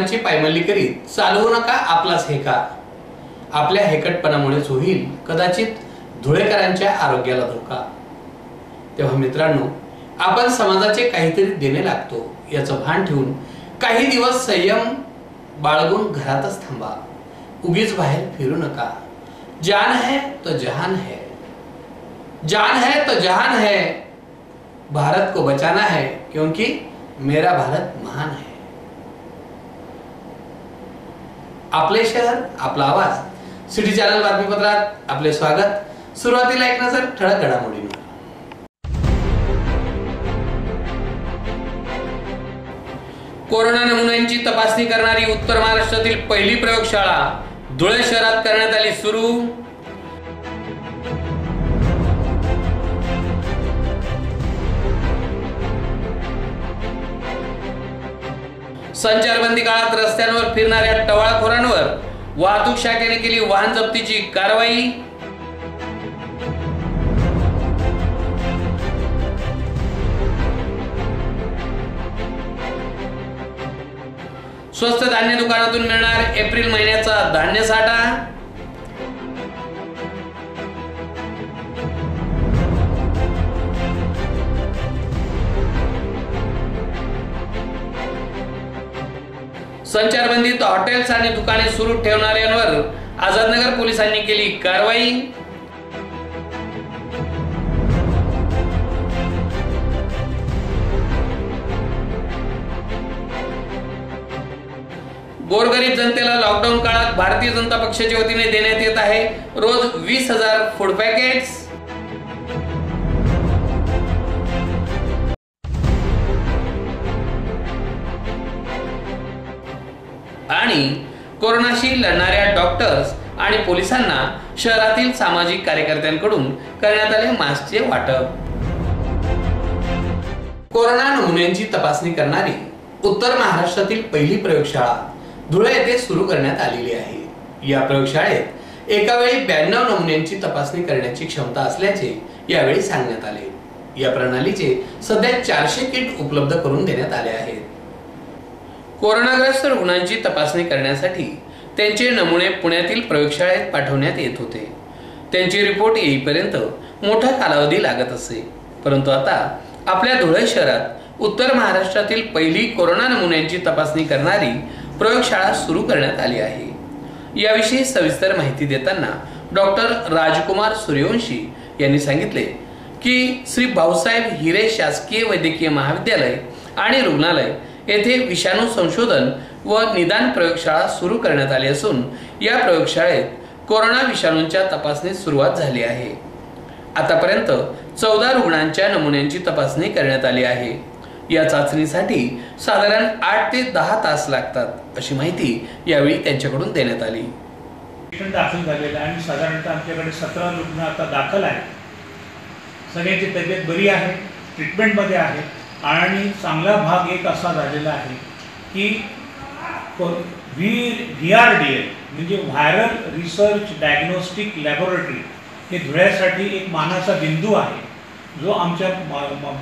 लोकांची पायमल्ली करीत चालवू नका आपलाच हेका आपल्या हेकटपणामुळेच होईल कदाचित धुळेकरांच्या आरोग्याला धोका. तेव्हा मित्रांनो आपण समाजाचे काहीतरी देणे लागतो याचं भान ठेवून काही दिवस संयम बाळगून घरातच थांबा. उगीच बाहेर फिरू नका. जान है तो जहान है. जान है तो जहान है. भारत को बचाना है क्योंकि मेरा भारत महान है. आपले शहर आपला आवाज. सिटी चॅनल बातमीपत्रात आपले स्वागत. सुरुवातीला एक नजर ठळक घडामोडींवर. कोरोना नमुन्यांची तपासणी करणारी उत्तर महाराष्ट्रातील पहिली प्रयोगशाळा धुळे शहरात करण्यात आली सुरू. संचारबंदी काळात रस्त्यांवर फिरणाऱ्या टवाळखोरांवर वाहतूक शाखेने केली वाहन जप्तीची कारवाई. स्वस्त धान्य दुकानातून मिळणार एप्रिल महिन्याचा धान्य साठा संचारबंदीत हॉटेल्स आणि दुकाने सुरू ठेवणाऱ्यांवर आझादनगर पोलिसांनी केली कारवाई. गोरगरीब जनतेला लॉकडाऊन काळात भारतीय जनता पक्षाच्या वतीने देण्यात येत आहे रोज वीस हजार फूड पॅकेट्स आणि कोरोनाशी लढणाऱ्या डॉक्टर्स आणि पोलिसांना शहरातील सामाजिक कार्यकर्त्यांकडून करण्यात आले मास्कचे वाटप. कोरोना नमुन्यांची तपासणी करणारी उत्तर महाराष्ट्रातील पहिली प्रयोगशाळा धुळे येथे सुरू करण्यात आलेली आहे. या प्रयोगशाळेत एका वेळी ब्याण्णव नमुन्यांची तपासणी करण्याची क्षमता असल्याचे यावेळी सांगण्यात आले. या प्रणालीचे सध्या चारशे किट उपलब्ध करून देण्यात आले आहेत. कोरोनाग्रस्त रुग्णांची तपासणी करण्यासाठी त्यांचे नमुने पुण्यातील प्रयोगशाळेत पाठवण्यात येत होते. त्यांची रिपोर्ट येईपर्यंत मोठा कालावधी लागत असे. परंतु आता आपल्या धुळे शहरात उत्तर महाराष्ट्रातील पहिली कोरोना नमुन्यांची तपासणी करणारी प्रयोगशाळा सुरू करण्यात आली आहे. याविषयी सविस्तर माहिती देताना डॉक्टर राजकुमार सूर्यवंशी यांनी सांगितले की श्री भाऊसाहेब हिरे शासकीय वैद्यकीय महाविद्यालय आणि रुग्णालय येथे विषाणू संशोधन व निदान प्रयोगशाळा सुरू करण्यात आली असून या प्रयोगशाळेत कोरोना विषाणूंच्या तपासणीस सुरुवात झाली आहे. आतापर्यंत चौदा रुग्णांच्या नमुन्यांची तपासणी करण्यात आली आहे. या चाचणीसाठी साधारण आठ ते दहा तास लागतात अशी माहिती यावेळी त्यांच्याकडून देण्यात आली. पेशंट दाखल झालेला आहे आणि साधारणतः आमच्याकडे सतरा रुग्ण आता दाखल आहेत. सगळ्यांची तब्येत बरी आहे ट्रीटमेंटमध्ये आहे आणि चांगला भाग एक असा झालेला आहे की V V R D L म्हणजे व्हायरल रिसर्च डायग्नोस्टिक लॅबोरेटरी हे धुळ्यासाठी एक मानाचा बिंदू आहे. जो आमच्या मा-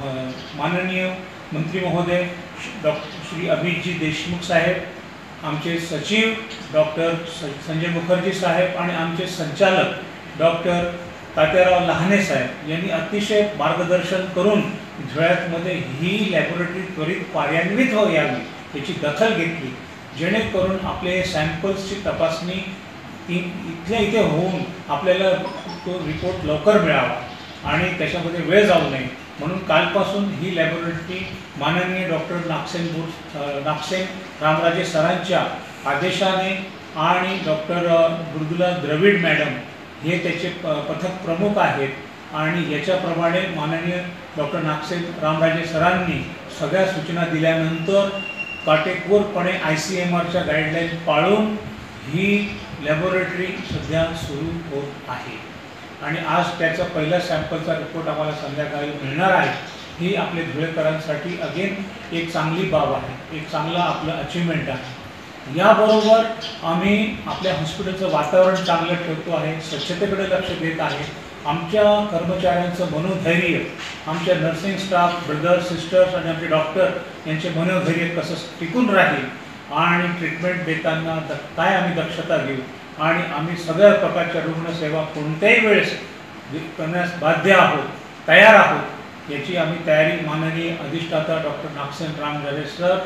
माननीय मंत्री महोदय डॉ श्री अभिजी देशमुख साहेब आमचे सचिव डॉक्टर संजय मुखर्जी साहेब आणि आमचे संचालक डॉक्टर तात्याराव लहाने साहेब यांनी अतिशय मार्गदर्शन करून धुळ्यातमध्ये ही लॅबोरेटरी त्वरित कार्यान्वित हो यावी याची दखल घेतली. जेणेकरून आपले सॅम्पल्सची तपासणी इ- इथल्या इथे होऊन आपल्याला तो रिपोर्ट लवकर मिळावा आणि त्याच्यामध्ये वेळ जाऊ नये. म्हणून कालपासून ही लॅबोरेटरी माननीय डॉक्टर नागसेन बुर नागसेन रामराजे सरांच्या आदेशाने आणि डॉक्टर मृदुला द्रविड मॅडम हे त्याचे प पथक प्रमुख आहेत. आणि याच्याप्रमाणे माननीय डॉक्टर नागसेन रामराजे सरांनी सगळ्या सूचना दिल्यानंतर काटेकोरपणे आय सी एम आरच्या गाईडलाईन पाळून ही लॅबोरेटरी सध्या सुरू होत आहे. आणि आज त्याचा पहिला सॅम्पलचा रिपोर्ट आम्हाला संध्याकाळी मिळणार आहे. ही आपल्या धुळेकरांसाठी अगेन एक चांगली बाब आहे. एक चांगला आपलं अचिव्हमेंट आहे. याबरोबर आम्ही आपल्या हॉस्पिटलचं वातावरण चांगलं ठेवतो आहे. स्वच्छतेकडे लक्ष देत आहे. आमच्या कर्मचाऱ्यांचं मनोधैर्य आमच्या नर्सिंग स्टाफ ब्रदर्स सिस्टर्स आणि आमचे डॉक्टर यांचे मनोधैर्य कसं टिकून राहील आणि ट्रीटमेंट देताना द काय आम्ही दक्षता घेऊ? आणि आम्ही सगळ्या प्रकारच्या रुग्णसेवा कोणत्याही वेळेस करण्यास बाध्य आहोत तयार आहोत याची आम्ही तयारी माननीय अधिष्ठाता डॉक्टर नागसेन राम जरे सर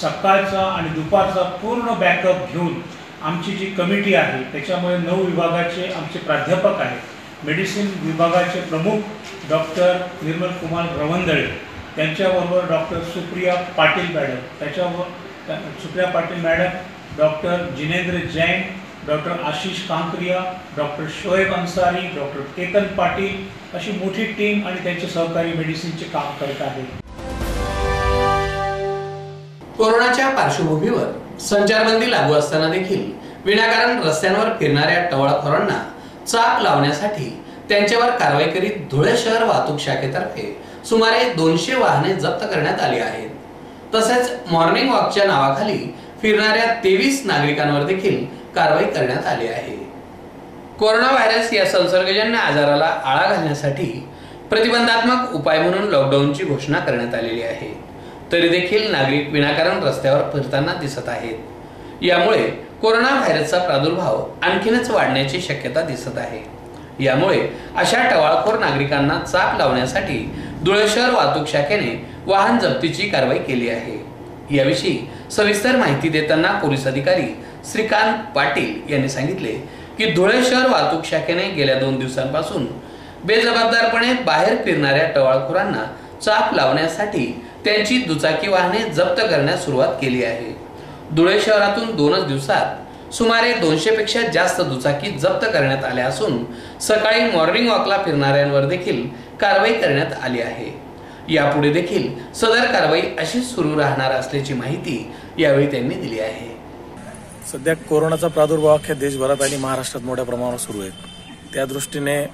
सकाळचा आणि दुपारचा पूर्ण बॅकअप घेऊन आमची जी कमिटी आहे त्याच्यामुळे नऊ विभागाचे आमचे प्राध्यापक आहेत. मेडिसिन विभागाचे प्रमुख डॉक्टर निर्मल कुमार रवंदळे त्यांच्याबरोबर डॉक्टर सुप्रिया पाटील मॅडम त्याच्यावर Supriya Patil madam doctor Jinendra Jain doctor Ashish Kankaria doctor Shoaib Ansari doctor Ketan Patil अशी मोठी टीम आणि त्यांचे सहकारी मेडिसिनचे काम करत आहे कोरोनाच्या पार्श्वभूमीवर संचारबंदी लागू असताना देखील विनाकारण रस्त्यांवर फिरणाऱ्या टवळखोरांना चाक लावण्यासाठी त्यांच्यावर कारवाई करीत धुळे शहर वाहतूक शाखेतर्फे सुमारे दोनशे वाहने जप्त करण्यात आली आहेत. तसेच मॉर्निंग वॉकच्या नावाखाली फिरणाऱ्या तेवीस नागरिकांवर देखील कारवाई करण्यात आली आहे. कोरोना व्हायरस या संसर्गजन्य आजाराला आळा घालण्यासाठी प्रतिबंधात्मक उपाय म्हणून लॉकडाऊनची घोषणा करण्यात आलेली आहे. तरी देखील नागरिक विनाकारण रस्त्यावर फिरताना दिसत आहेत. यामुळे कोरोना व्हायरसचा प्रादुर्भाव आणखीनच वाढण्याची शक्यता दिसत आहे. यामुळे अशा टवाळखोर नागरिकांना चाप लावण्यासाठी धुळे शहर वाहतूक शाखेने वाहन जप्तीची कारवाई केली आहे. याविषयी सविस्तर माहिती देताना पोलीस अधिकारी श्रीकांत पाटील यांनी सांगितले की धुळे शहर वाहतूक शाखेने गेल्या दोन दिवसांपासून बेजबाबदारपणे बाहेर फिरणाऱ्या टवाळखोरांना चाप लावण्यासाठी त्यांची दुचाकी वाहने जप्त करण्यास सुरुवात केली आहे. धुळे शहरातून दोनच दिवसात सुमारे दोनशे पेक्षा जास्त दुचाकी जप्त करण्यात आल्या असून सकाळी मॉर्निंग वॉकला फिरणाऱ्यांवर देखील कारवाई करण्यात आली आहे. यापुढे देखील सदर कारवाई अशीच सुरू राहणार असल्याची माहिती यावेळी त्यांनी दिली आहे. सध्या कोरोनाचा प्रादुर्भाव अख्ख्या देशभरात आणि महाराष्ट्रात मोठ्या प्रमाणावर सुरू आहे. त्या दृष्टीने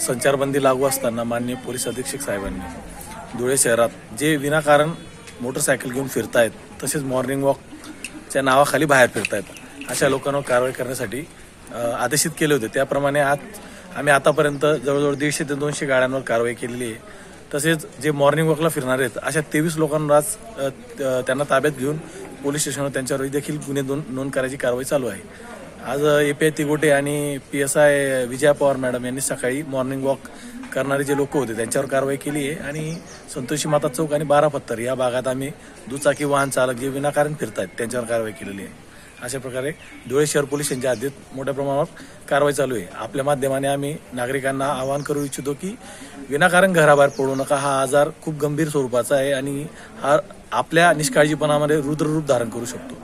संचारबंदी लागू असताना माननीय पोलीस अधीक्षक साहेबांनी धुळे शहरात जे विनाकारण मोटरसायकल घेऊन फिरतायत तसेच मॉर्निंग वॉक त्या नावाखाली बाहेर फिरतायत. अशा लोकांवर कारवाई करण्यासाठी आदेशित केले होते. त्याप्रमाणे आज आम्ही आतापर्यंत जवळजवळ दीडशे ते दोनशे गाड्यांवर कारवाई केलेली आहे. तसेच जे मॉर्निंग वॉकला फिरणार आहेत अशा तेवीस लोकांवर आज त्यांना ताब्यात घेऊन पोलीस स्टेशनवर त्यांच्यावर देखील गुन्हे नोंद करायची कारवाई चालू आहे. आज ए पी आय तिगोटे आणि P S I Vijaya Pawar madam यांनी सकाळी मॉर्निंग वॉक करणारे जे लोक होते त्यांच्यावर कारवाई केली आहे. आणि संतोषी माता चौक आणि बारा पत्तर या भागात आम्ही दुचाकी वाहन चालक जे विनाकारण फिरतात त्यांच्यावर कारवाई केलेली आहे. अशा प्रकारे धुळे शहर पोलीस यांच्या हद्दीत मोठ्या प्रमाणावर कारवाई चालू आहे. आपल्या माध्यमाने आम्ही नागरिकांना आवाहन करू इच्छितो की विनाकारण घराबाहेर पडू नका. हा आजार खूप गंभीर स्वरूपाचा आहे आणि हा आपल्या निष्काळजीपणामध्ये रुद्ररूप धारण करू शकतो.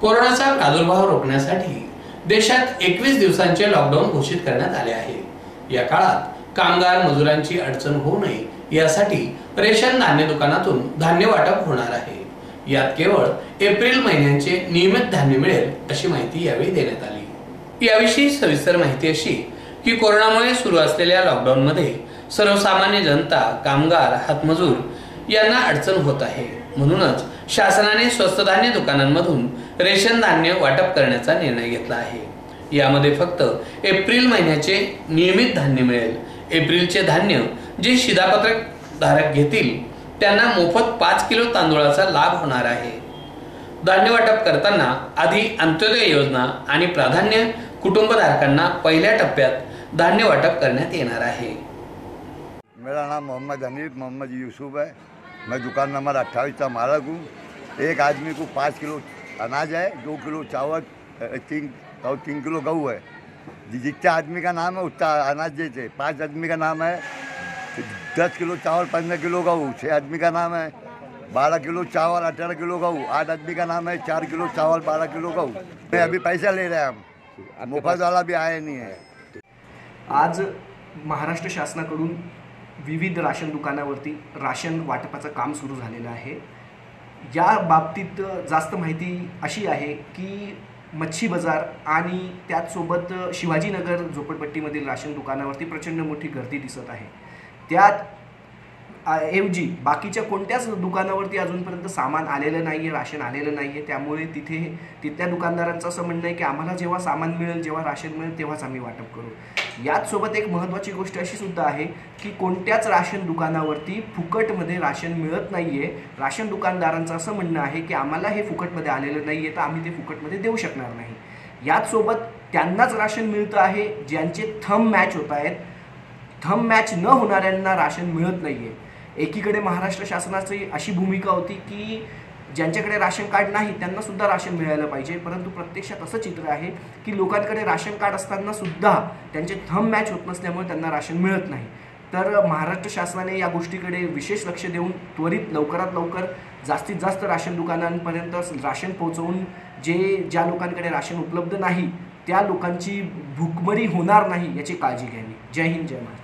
कोरोनाचा प्रादुर्भाव रोखण्यासाठी देशात एकवीस दिवसांचे लॉकडाऊन घोषित करण्यात आले आहे. या काळात कामगार मजुरांची अडचण होऊ नये यासाठी रेशन धान्य दुकानातून धान्य वाटप होणार आहे. यात केवळ एप्रिल महिन्यांचे नियमित धान्य मिळेल अशी माहिती यावेळी देण्यात आली. याविषयी सविस्तर माहिती अशी की कोरोनामुळे सुरू असलेल्या लॉकडाऊन मध्ये सर्वसामान्य जनता कामगार हातमजूर यांना अडचण होत आहे. म्हणूनच शासनाने स्वस्त धान्य दुकानांमधून रेशन धान्य वाटप करण्याचा निर्णय घेतला आहे. यामध्ये फक्त एप्रिल महिन्याचे नियमित धान्य मिळेल. एप्रिलचे धान्य जे शिधापत्रक धारक घेतील त्यांना मोफत पाच किलो तांदूळाचा लाभ होणार आहे. धान्य वाटप करताना आधी अंत्योदय योजना आणि प्राधान्य कुटुंबधारकांना पहिल्या टप्प्यात धान्य वाटप करण्यात येणार आहे. मेरा नाम मोहम्मद हनीफ मोहम्मद यूसुफ है। मैं दुकान नंबर अट्ठाईस का मालक हूँ। एक आदमी को पाँच किलो अनाज है दो किलो चावल तीन और तीन किलो गहू है। जि- जितना आदमी का नाम है उतना अनाज देते पाँच आदमी का नाम है दस किलो चावल पंद्रह किलो गहू छः आदमी का नाम है बारह किलो चावल अठारह किलो गहू आठ आदमी का नाम है चार किलो चावल बारह किलो गहू। मैं अभी पैसा ले रहे हैं। हम मुफत वाला भी आया नहीं है। आज महाराष्ट्र शासनाकडून विविध राशन दुकानावरती राशन वाटपाचं काम सुरू झालेलं आहे. या बाबतीत जास्त माहिती अशी आहे की मच्छी बाजार आणि त्याचसोबत शिवाजीनगर झोपडपट्टीमधील राशन दुकानावरती प्रचंड मोठी गर्दी दिसत आहे. त्यात ऐवजी बाकीच्या कोणत्याच दुकानावरती अजूनपर्यंत सामान आलेलं नाही आहे राशन आलेलं नाही आहे त्यामुळे तिथे तिथल्या दुकानदारांचं असं म्हणणं आहे की आम्हाला जेव्हा सामान मिळेल जेव्हा राशन मिळेल तेव्हाच आम्ही वाटप करू. याचसोबत एक महत्त्वाची गोष्ट अशी सुद्धा आहे की कोणत्याच राशन दुकानावरती फुकटमध्ये राशन मिळत नाही आहे राशन दुकानदारांचं असं म्हणणं आहे की आम्हाला हे फुकटमध्ये आलेलं नाही आहे तर आम्ही ते फुकटमध्ये देऊ शकणार नाही. याचसोबत त्यांनाच राशन मिळतं आहे ज्यांचे थंब मॅच होत आहेत. थंब मॅच न होणाऱ्यांना राशन मिळत नाही आहे एकीकडे महाराष्ट्र शासनाची अशी भूमिका होती की ज्यांच्याकडे राशन कार्ड नाही त्यांना सुद्धा राशन मिळायला पाहिजे. परंतु प्रत्यक्षात असं चित्र आहे की लोकांकडे राशन कार्ड असताना सुद्धा त्यांचे थंब मॅच होत नसल्यामुळे त्यांना राशन मिळत नाही. तर महाराष्ट्र शासनाने या गोष्टीकडे विशेष लक्ष देऊन त्वरित लवकरात लवकर जास्तीत जास्त राशन दुकानांपर्यंत राशन पोहोचवून जे ज्या लोकांकडे राशन उपलब्ध नाही त्या लोकांची भुकमरी होणार नाही याची काळजी घ्यावी. जय हिंद जय महाराष्ट्र.